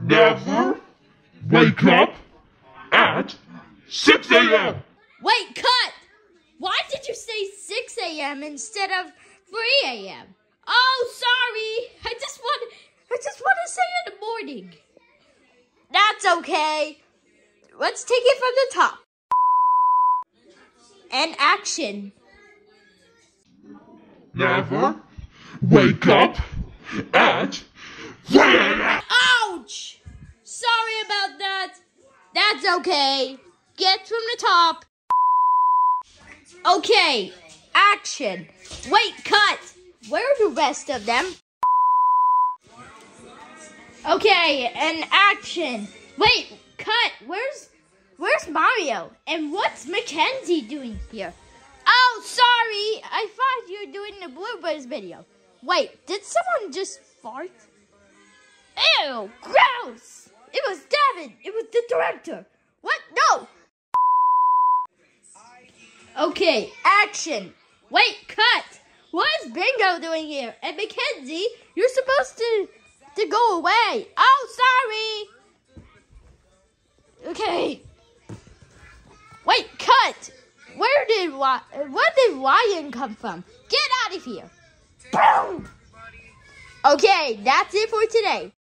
never wake up at 6 a.m. Wait, cut! Why did you say 6 a.m. instead of 3 a.m.? Oh, sorry. I just want I just want to say in the morning. That's okay. Let's take it from the top. And action. Never wake up at 3 a.m. That's okay. Get from the top. Okay, action. Wait, cut. Where are the rest of them? Okay, and action. Wait, cut. Where's Where's Mario? And what's Mackenzie doing here? Oh, sorry. I thought you were doing the Bluebirds video. Wait, did someone just fart? Ew, gross! It was Devin. It was the director. What? No. Okay, action. Wait, cut. What is Bingo doing here? And Mackenzie, you're supposed to to go away. Oh, sorry. Okay. Wait, cut. Where did what? where did Ryan come from? Get out of here. Boom. Okay, that's it for today.